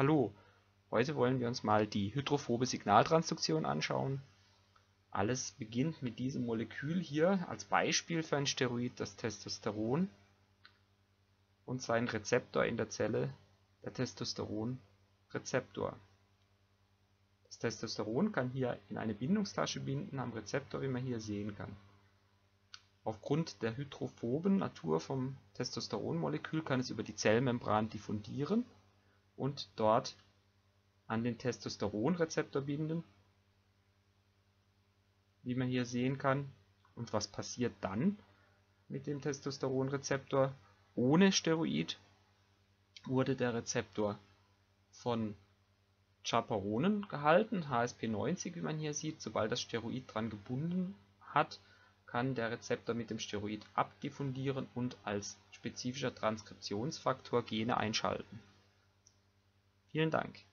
Hallo, heute wollen wir uns mal die hydrophobe Signaltransduktion anschauen. Alles beginnt mit diesem Molekül hier als Beispiel für ein Steroid, das Testosteron und seinen Rezeptor in der Zelle, der Testosteronrezeptor. Das Testosteron kann hier in eine Bindungstasche binden am Rezeptor, wie man hier sehen kann. Aufgrund der hydrophoben Natur vom Testosteronmolekül kann es über die Zellmembran diffundieren und dort an den Testosteronrezeptor binden, wie man hier sehen kann. Und was passiert dann mit dem Testosteronrezeptor? Ohne Steroid wurde der Rezeptor von Chaperonen gehalten, HSP90, wie man hier sieht. Sobald das Steroid dran gebunden hat, kann der Rezeptor mit dem Steroid abdiffundieren und als spezifischer Transkriptionsfaktor Gene einschalten. Vielen Dank.